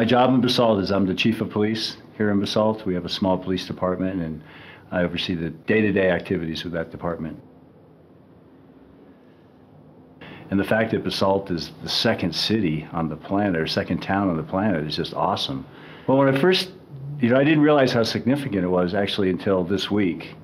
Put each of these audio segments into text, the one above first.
my job in Basalt is I'm the chief of police here in Basalt. We have a small police department, and I oversee the day-to-day activities with that department. And the fact that Basalt is the second city on the planet, or second town on the planet, is just awesome. Well, when I first, you know, I didn't realize how significant it was actually until this week,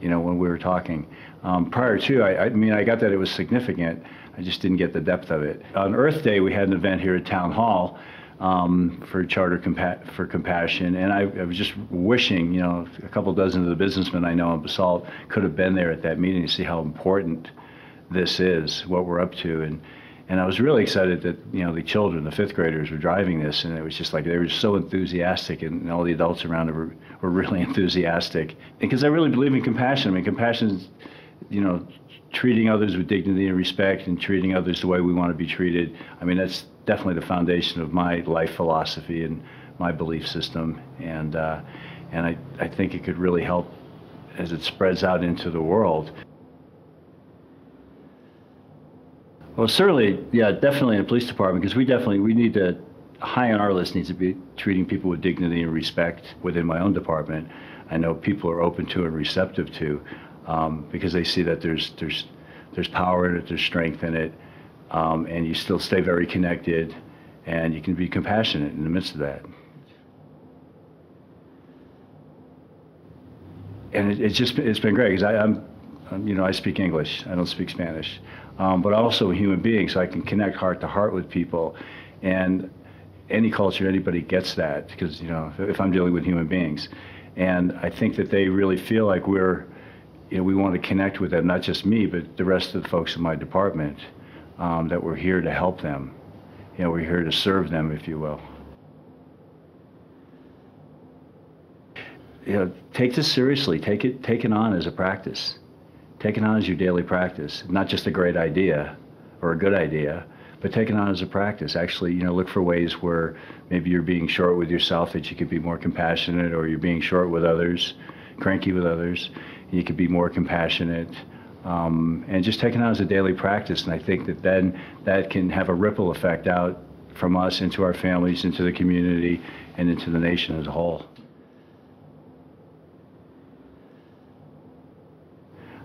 you know, when we were talking. Um, prior to, I, I mean, I got that it was significant. I just didn't get the depth of it. On Earth Day, we had an event here at Town Hall um, for Charter Compa- for Compassion, and I, I, was just wishing, you know, a couple dozen of the businessmen I know in Basalt could have been there at that meeting to see how important this is, what we're up to, and and I was really excited that you know the children, the fifth graders, were driving this, and it was just like they were so enthusiastic, and, and all the adults around them were, were really enthusiastic, because I really believe in compassion. I mean, compassion is, you know, treating others with dignity and respect, and treating others the way we want to be treated. I mean, that's definitely the foundation of my life philosophy and my belief system, and uh, and I I think it could really help as it spreads out into the world. Well, certainly, yeah, definitely in the police department because we definitely we need to high on our list needs to be treating people with dignity and respect within my own department. I know people are open to and receptive to um, because they see that there's there's there's power in it, there's strength in it, um, and you still stay very connected, and you can be compassionate in the midst of that. And it, it's just it's been great because I'm, I'm, you know, I speak English. I don't speak Spanish um, but also a human being, so I can connect heart to heart with people. And any culture, anybody gets that because you know if I'm dealing with human beings, and I think that they really feel like we're, you know, we want to connect with them, not just me, but the rest of the folks in my department, um, that we're here to help them. You know, we're here to serve them, if you will. You know, take this seriously. Take it, take it on as a practice. Take it on as your daily practice, not just a great idea or a good idea, but take it on as a practice. Actually, you know, look for ways where maybe you're being short with yourself that you could be more compassionate, or you're being short with others, cranky with others. You could be more compassionate. Um, and just taking on as a daily practice. And I think that then that can have a ripple effect out from us into our families, into the community, and into the nation as a whole.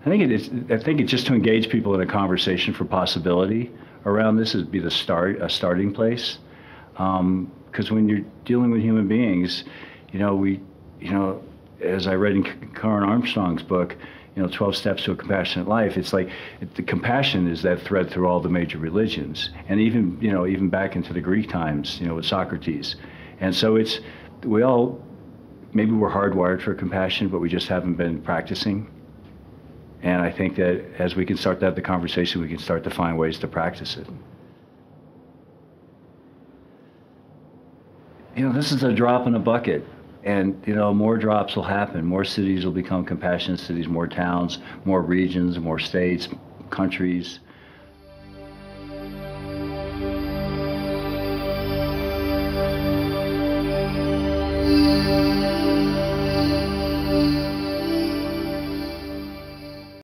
I think it is. I think it's just to engage people in a conversation for possibility around this would be the start, a starting place. Because um, when you're dealing with human beings, you know, we, you know, as I read in Karen Armstrong's book, you know, 12 Steps to a Compassionate Life, it's like it, the compassion is that thread through all the major religions, and even, you know, even back into the Greek times, you know, with Socrates. And so it's, we all, maybe we're hardwired for compassion, but we just haven't been practicing and I think that as we can start to have the conversation, we can start to find ways to practice it. You know, this is a drop in a bucket and you know more drops will happen. More cities will become compassionate cities more towns more regions more states countries.